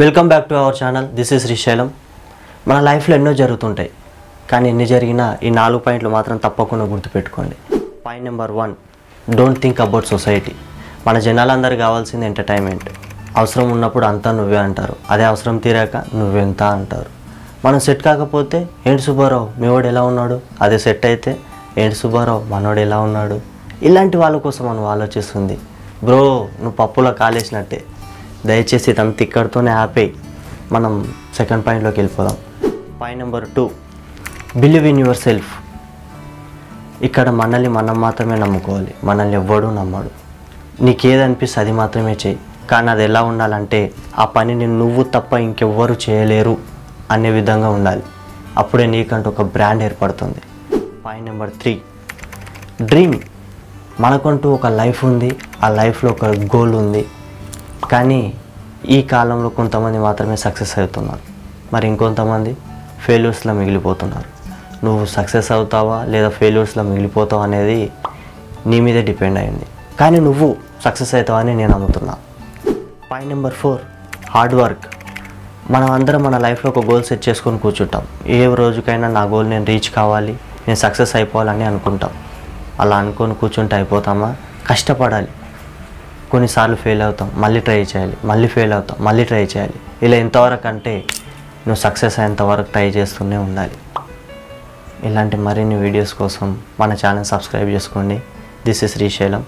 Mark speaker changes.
Speaker 1: Welcome back to our channel this is Srisailam మన లైఫ్లో ఎన్నో జరుగుతుంటాయి. కానీ ఎన్ని జరిగినా ఈ నాలుగు పాయింట్లు మాత్రం తప్పకుండా గుర్తుపెట్టుకోండి. Point number one don't think about society మన జనాలందరూ కావాల్సింది ఎంటర్టైన్మెంట్ అవసరం ఉన్నప్పుడు అంతా నువ్వే అంటారు. అదే అవసరం తీరాక నువ్వెంత అంటారు. మనం సెట్ కాకపోతే ఏంటి సుబ్బారావు? మీవాడు ఎలా ఉన్నాడు? అదే సెట్ అయితే ఏంటి సుబ్బారావు? మనోడు ఎలా ఉన్నాడు? ఇలాంటి వాళ్ళ కోసం మనం ఆలోచిస్తుంది. బ్రో నువ్వు పప్పులో కాలేసినట్టే. దయచేసి ఇదంతా ఇక్కడితోనే ఆపేయి మనం సెకండ్ పాయింట్లోకి వెళ్ళిపోదాం. Point number two believe in your self ఇక్కడ మనల్ని మనం మాత్రమే నమ్ముకోవాలి. మనల్ని ఎవ్వడూ నమ్మడు. నీకేది అనిపిస్తే అది మాత్రమే చేయి కానీ అది ఎలా ఉండాలంటే ఆ పనిని నువ్వు తప్ప ఇంకెవ్వరు చేయలేరు అనే విధంగా ఉండాలి. అప్పుడే నీకంటూ ఒక బ్రాండ్ ఏర్పడుతుంది. పాయింట్ నెంబర్ త్రీ డ్రీమ్ మనకంటూ ఒక లైఫ్ ఉంది. ఆ లైఫ్లో ఒక గోల్ ఉంది. కానీ ఈ కాలంలో కొంతమంది మాత్రమే సక్సెస్ అవుతున్నారు. మరి ఇంకొంతమంది ఫెయిల్యూర్స్లో మిగిలిపోతున్నారు. నువ్వు సక్సెస్ అవుతావా లేదా ఫెయిల్యూర్స్లో మిగిలిపోతావు అనేది నీ మీదే డిపెండ్ అయింది. కానీ నువ్వు సక్సెస్ అవుతావని నేను నమ్ముతున్నా. Point number four hard work మనం అందరం మన లైఫ్లో ఒక గోల్ సెట్ చేసుకొని కూర్చుంటాం. ఏ రోజుకైనా నా గోల్ నేను రీచ్ కావాలి నేను సక్సెస్ అయిపోవాలని అనుకుంటాం. అలా అనుకొని కూర్చుంటే అయిపోతామా? కష్టపడాలి. కొన్నిసార్లు ఫెయిల్ అవుతాం. మళ్ళీ ట్రై చేయాలి. మళ్ళీ ఫెయిల్ అవుతాం. మళ్ళీ ట్రై చేయాలి. ఇలా ఎంతవరకు అంటే నువ్వు సక్సెస్ అయ్యేంతవరకు ట్రై చేస్తూనే ఉండాలి. ఇలాంటి మరిన్ని వీడియోస్ కోసం మన ఛానల్ సబ్స్క్రైబ్ చేసుకోండి. This is Srisailam